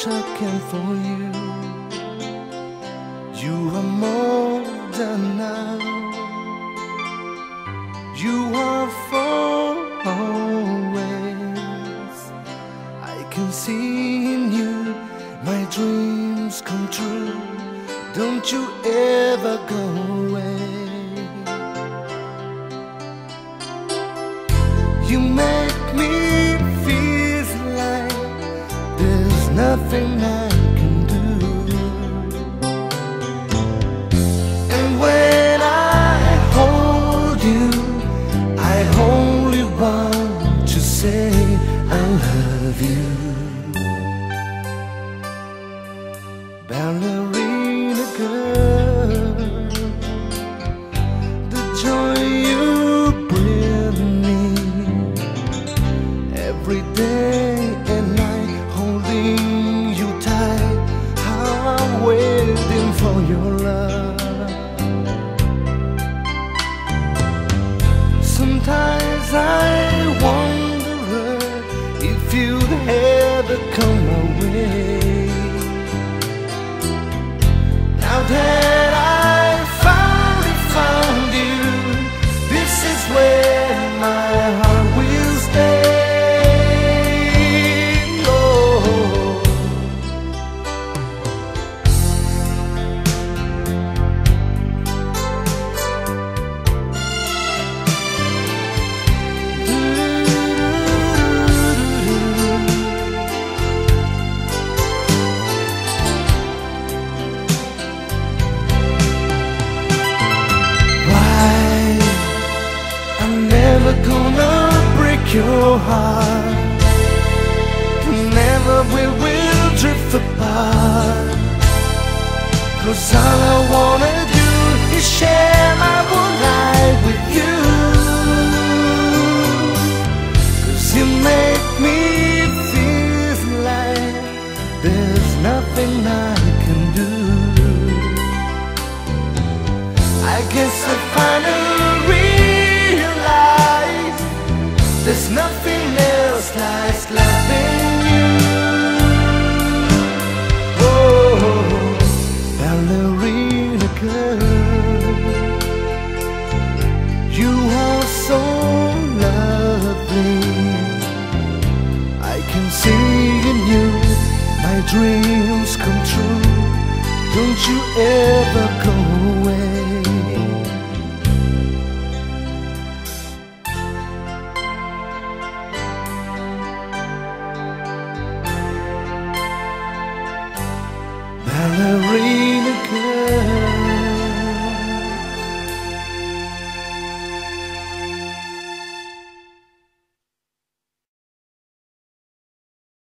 much I can for you. You are more than now. You are for always. I can see in you my dreams come true. Don't you ever go away. You make me nothing I can do. And when I hold you, I only want to say I love you. Ballerina girl, if you'd ever come away. Now your heart. Never we will drift apart. Cause all I wanna do is share my whole life with you. Cause you make me feel like there's nothing I can do. I guess I finally there's nothing else like loving you. Oh, ballerina girl, you are so lovely. I can see in you my dreams come true. Don't you ever.